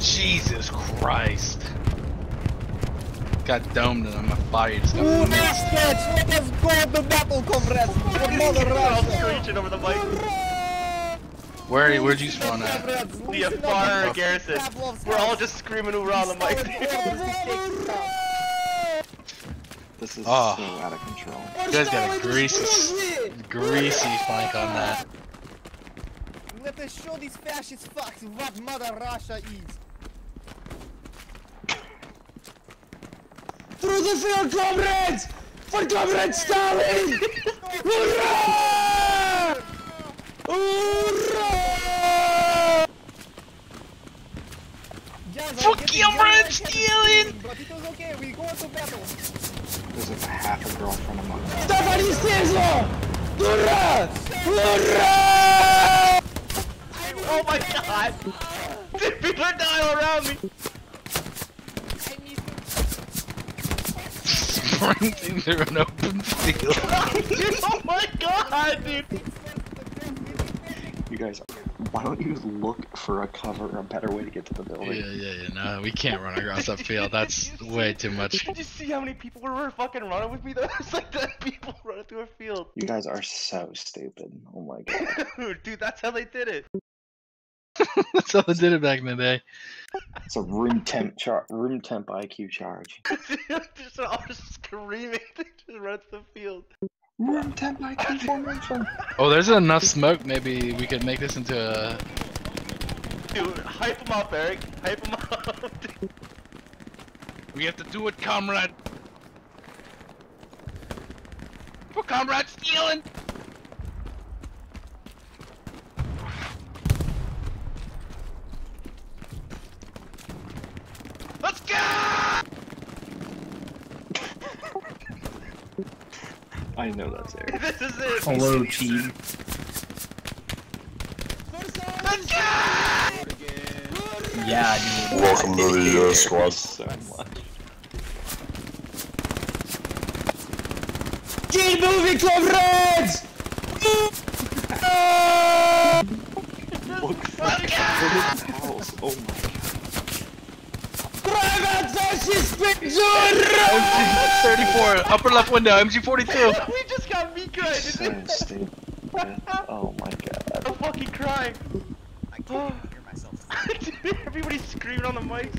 Jesus Christ. Got domed and my body just got Ooh, missed. Let us go to battle, comrades! For Mother I'm Russia! screeching over the mic. Where where'd you spawn at? Comrades, The listen far garrison. We're all just screaming hoorah on the mic. This is Oh. so out of control. You guys got a greasy, greasy flank on that. Let us show these fascist fucks what Mother Russia is. Through the field, comrades! For Comrade Stalin! Hurrah! Hurrah! Guys, I'm Fuck getting you, yelled Red at, stealing! But it was okay, we go to battle. There's a half a girlfriend among us. Stefani Steslo! Hurrah! Hurrah! oh my god! People are dying around me! Sprinting through an open field. oh my god, dude! You guys, why don't you look for a cover, a better way to get to the building? Yeah, yeah, yeah. No, we can't run across that field. That's way too much. Did you see how many people were fucking running with me though? It's like 10 people running through a field. You guys are so stupid. Oh my god. Dude, that's how they did it. That's how they did it back in the day. It's a room temp char room temp IQ charge. just all screaming. They just run to the field. Room temp IQ formation. Oh, there's enough smoke. Maybe we could make this into a. Dude, hype them up, Eric. Hype them up. We have to do it, comrade. For comrade Stalin. Let's go! I know that's Eric. this is it. Hello, team. Let's go! Yeah, dude. Welcome to the uh, squad. So much. Keep moving, comrades! Look for cover in the house. Oh my god. Private fascist! MG34, upper left window, MG42. we just got me crying. So stupid. Oh my god. I'm fucking crying. I can't hear myself. Dude, everybody's screaming on the mics.